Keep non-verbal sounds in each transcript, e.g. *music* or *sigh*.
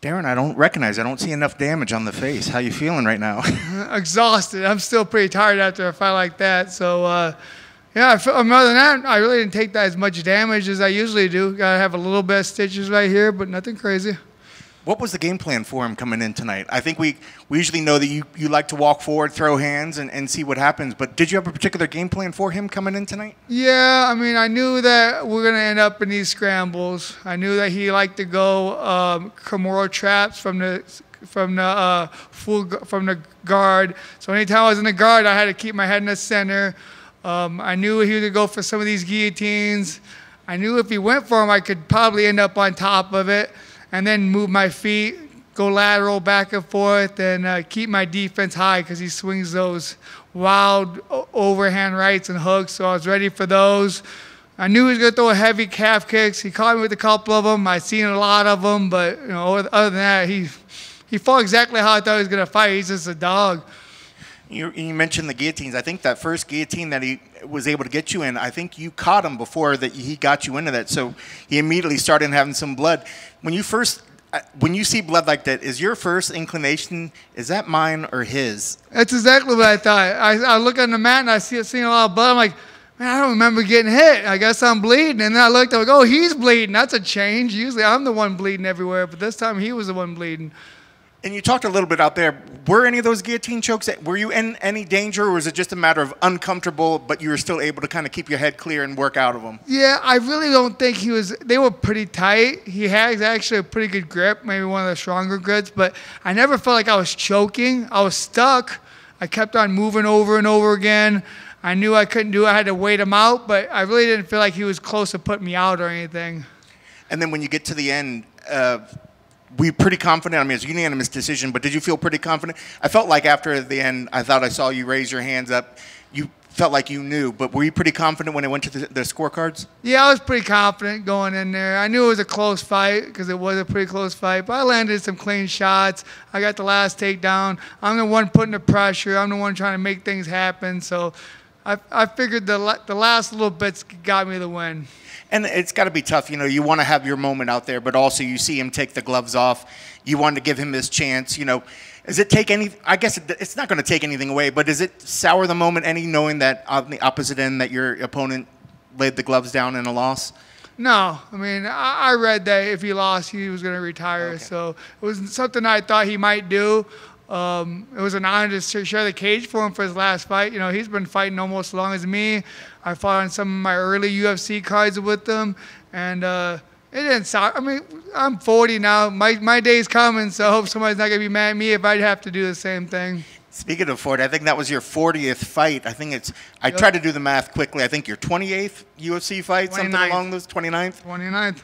Darren, I don't recognize. I don't see enough damage on the face. How you feeling right now? *laughs* Exhausted. I'm still pretty tired after a fight like that. So, uh, yeah, I feel, other than that, I really didn't take that as much damage as I usually do. Gotta have a little bit of stitches right here, but nothing crazy. What was the game plan for him coming in tonight? I think we, we usually know that you, you like to walk forward, throw hands, and, and see what happens. But did you have a particular game plan for him coming in tonight? Yeah, I mean, I knew that we're going to end up in these scrambles. I knew that he liked to go um, Kimura traps from the from the uh, full from the guard. So anytime I was in the guard, I had to keep my head in the center. Um, I knew he would go for some of these guillotines. I knew if he went for them, I could probably end up on top of it and then move my feet, go lateral back and forth, and uh, keep my defense high because he swings those wild overhand rights and hooks. So I was ready for those. I knew he was going to throw heavy calf kicks. He caught me with a couple of them. I'd seen a lot of them, but you know, other than that, he he fought exactly how I thought he was going to fight. He's just a dog. You, you, mentioned the guillotines. I think that first guillotine that he was able to get you in, I think you caught him before that he got you into that. So he immediately started having some blood. When you first, uh, when you see blood like that, is your first inclination is that mine or his? That's exactly what I thought. I, I look on the mat and I see seeing a lot of blood. I'm like, man, I don't remember getting hit. I guess I'm bleeding. And then I looked, I'm like, oh, he's bleeding. That's a change. Usually I'm the one bleeding everywhere, but this time he was the one bleeding. And you talked a little bit out there. Were any of those guillotine chokes? Were you in any danger, or was it just a matter of uncomfortable, but you were still able to kind of keep your head clear and work out of them? Yeah, I really don't think he was. They were pretty tight. He has actually a pretty good grip, maybe one of the stronger grips. But I never felt like I was choking. I was stuck. I kept on moving over and over again. I knew I couldn't do it. I had to wait him out, but I really didn't feel like he was close to putting me out or anything. And then when you get to the end. Uh, we pretty confident? I mean, it's a unanimous decision, but did you feel pretty confident? I felt like after the end, I thought I saw you raise your hands up. You felt like you knew, but were you pretty confident when it went to the, the scorecards? Yeah, I was pretty confident going in there. I knew it was a close fight because it was a pretty close fight, but I landed some clean shots. I got the last takedown. I'm the one putting the pressure. I'm the one trying to make things happen. So I, I figured the, the last little bits got me the win and it's got to be tough. You know, you want to have your moment out there, but also you see him take the gloves off. You want to give him his chance. You know, does it take any? I guess it's not going to take anything away, but does it sour the moment any, knowing that on the opposite end that your opponent laid the gloves down in a loss? No, I mean I read that if he lost, he was going to retire. Okay. So it was something I thought he might do. Um, it was an honor to share the cage for him for his last fight. You know, he's been fighting almost as long as me. I fought on some of my early UFC cards with him, and uh, it didn't. I mean, I'm 40 now. My my day's coming, so I hope somebody's not gonna be mad at me if I have to do the same thing. Speaking of 40, I think that was your 40th fight. I think it's. I yep. tried to do the math quickly. I think your 28th UFC fight, 29th. something along those 29th. 29th.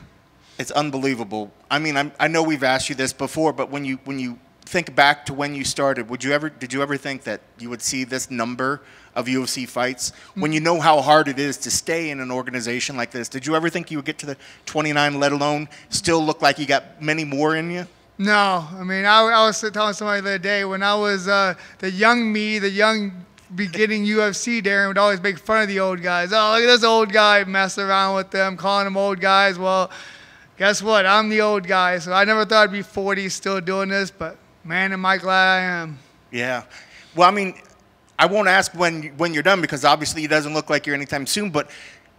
It's unbelievable. I mean, I'm, I know we've asked you this before, but when you when you think back to when you started, would you ever did you ever think that you would see this number of UFC fights when you know how hard it is to stay in an organization like this? Did you ever think you would get to the 29, let alone still look like you got many more in you? No, I mean I, I was telling somebody the other day when I was uh, the young me, the young beginning *laughs* UFC, Darren would always make fun of the old guys. Oh, look at this old guy messing around with them, calling them old guys. Well, guess what? I'm the old guy, so I never thought I'd be 40 still doing this, but man, am I glad I am. Yeah. Well, I mean, I won't ask when when you're done because obviously it doesn't look like you're anytime soon. But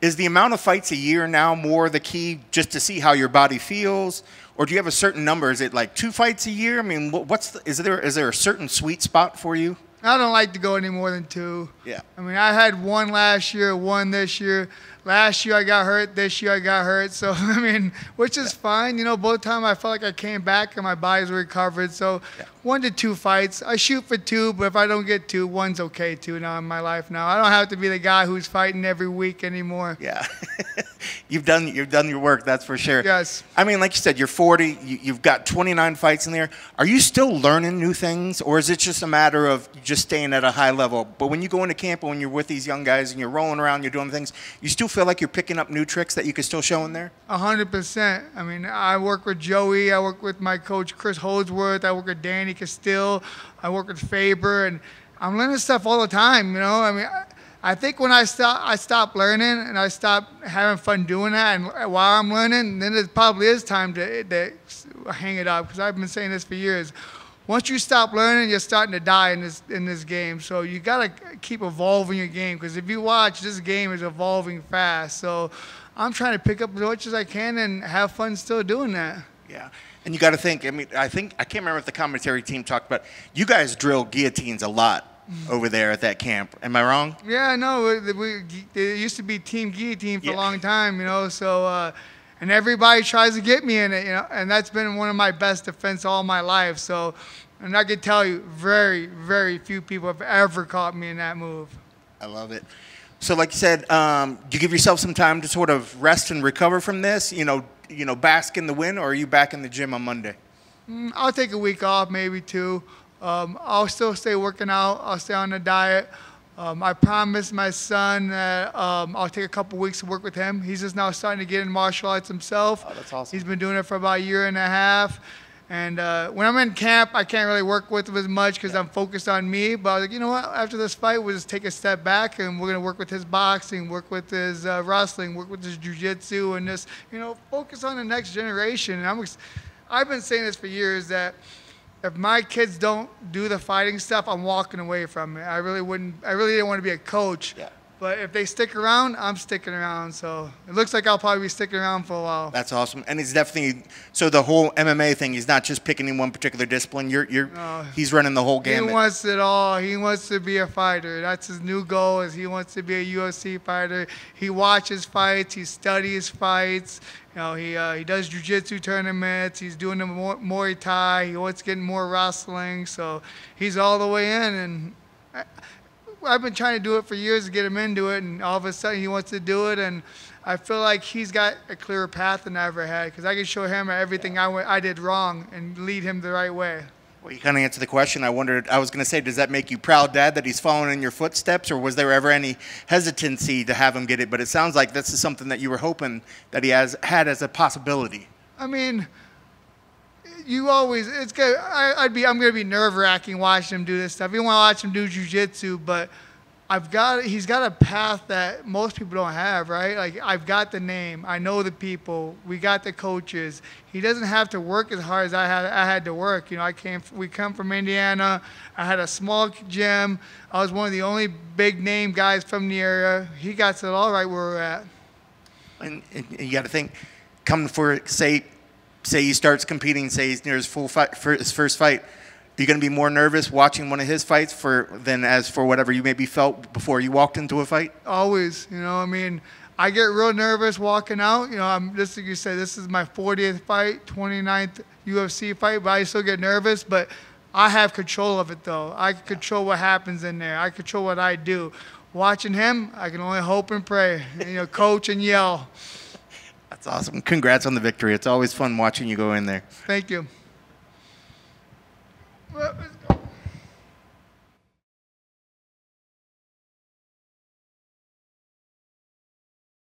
is the amount of fights a year now more the key just to see how your body feels, or do you have a certain number? Is it like two fights a year? I mean, what's the, is there is there a certain sweet spot for you? I don't like to go any more than two. Yeah. I mean, I had one last year, one this year last year I got hurt. This year I got hurt. So *laughs* I mean, which is fine. You know, both times I felt like I came back and my body's recovered. So yeah. one to two fights. I shoot for two, but if I don't get two, one's okay too now in my life. Now I don't have to be the guy who's fighting every week anymore. Yeah, *laughs* you've done you've done your work. That's for sure. Yes. I mean, like you said, you're 40. You, have got 29 fights in there. Are you still learning new things, or is it just a matter of just staying at a high level? But when you go into camp and when you're with these young guys and you're rolling around, you're doing things, you still feel like you're picking up new tricks that you can still show in there? A hundred percent. I mean, I work with Joey. I work with my coach Chris Holdsworth. I work with Danny Castillo. I work with Faber, and I'm learning stuff all the time. You know, I mean. I, I think when I stop, I stop learning and I stop having fun doing that, and while I'm learning, then it probably is time to, to hang it up because I've been saying this for years. Once you stop learning, you're starting to die in this in this game. So you gotta keep evolving your game because if you watch, this game is evolving fast. So I'm trying to pick up as much as I can and have fun still doing that. Yeah. And you got to think. I mean, I think I can't remember if the commentary team talked about. You guys drill guillotines a lot over there at that camp. Am I wrong? Yeah, no, we, we, it used to be Team Guillotine for Yeah. a long time, you know. So, uh, and everybody tries to get me in it, you know, and that's been one of my best defense all my life. So, and I can tell you, very, very few people have ever caught me in that move. I love it. So, like you said, um, do you give yourself some time to sort of rest and recover from this? You know, you know, bask in the win, or are you back in the gym on Monday? Mm, I'll take a week off, maybe two. Um, I'll still stay working out. I'll stay on the diet. Um, I promised my son that um, I'll take a couple weeks to work with him. He's just now starting to get in martial arts himself. Oh, that's awesome. He's been doing it for about a year and a half. And uh, when I'm in camp, I can't really work with him as much because I'm focused on me. But I was like, you know what? After this fight, we'll just take a step back and we're going to work with his boxing, work with his uh, wrestling, work with his jujitsu, and just, you know, focus on the next generation. And I'm, I've been saying this for years that if my kids don't do the fighting stuff, I'm walking away from it. I really wouldn't. I really didn't want to be a coach. Yeah. But if they stick around, I'm sticking around. So it looks like I'll probably be sticking around for a while. That's awesome. And he's definitely so the whole MMA thing. He's not just picking in one particular discipline. You're, you're, No. he's running the whole game. He wants it all. He wants to be a fighter. That's his new goal. Is he wants to be a UFC fighter. He watches fights. He studies fights. You know, he uh, he does jujitsu tournaments. He's doing the Mu- Muay Thai. He wants to get more wrestling. So he's all the way in. And I, I've been trying to do it for years to get him into it. And all of a sudden he wants to do it. And I feel like he's got a clearer path than I ever had because I can show him everything I, went, I did wrong and lead him the right way. Well, you kind of answered the question. I wondered. I was going to say, does that make you proud, Dad, that he's following in your footsteps, or was there ever any hesitancy to have him get it? But it sounds like this is something that you were hoping that he has had as a possibility. I mean, you always it's good. I, I'd be I'm gonna be nerve wracking watching him do this stuff. You want to watch him do jujitsu, but I've got he's got a path that most people don't have, right? Like I've got the name, I know the people, we got the coaches. He doesn't have to work as hard as I had I had to work. You know, I came we come from Indiana. I had a small gym. I was one of the only big name guys from the area. He got it all right where we're at. And, and you got to think, coming for say, say he starts competing, say he's near his full fight, his first fight. Are you going to be more nervous watching one of his fights for than as for whatever you maybe felt before you walked into a fight? Always, you know. I mean, I get real nervous walking out. You know, I'm just like you said, this is my 40th fight, 29th UFC fight, but I still get nervous. But I have control of it, though. I control what happens in there. I control what I do. Watching him, I can only hope and pray. *laughs* You know, coach and yell. That's awesome. Congrats on the victory. It's always fun watching you go in there. Thank you.